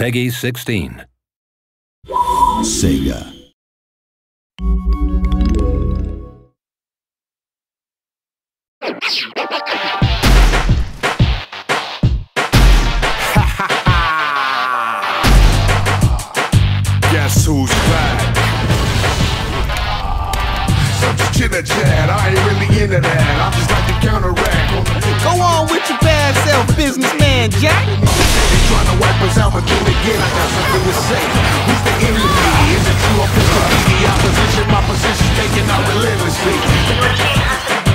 PEGI 16. Sega. Guess who's back? Such a chitter chat, I ain't really into that. I'm just like the counteract. Go on with your bad self, businessman Jack. They trying to wipe us out, but then again, I got something to say. Who's the enemy? Is it true or false? The opposition, my position's taken out relentlessly.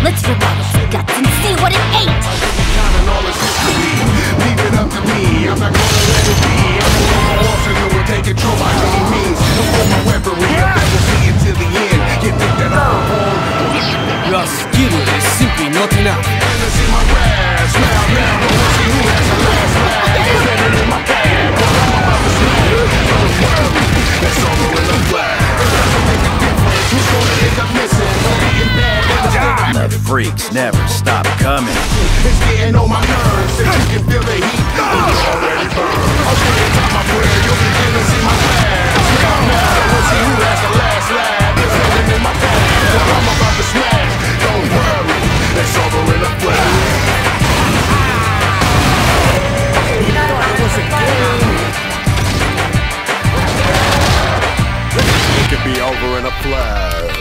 Let's rewind its guts and see what it ate. Counting all this history. Leave it up to me. I'm not gonna let it be. I'm on my horse and will take control by any means. I'm my weaponry. I will see it till the end. You think that I'm wrong? Your skill is simply not enough. Freaks never stop coming. It's getting on my nerves. If you can feel the heat, then you already burned. I'll spend the time my prayer. You'll be feeling see my class. Now, now, we'll see who has the last laugh. It's standing in my path. What I'm about to smash. Don't worry, it's over in a flash. It could be over in a flash.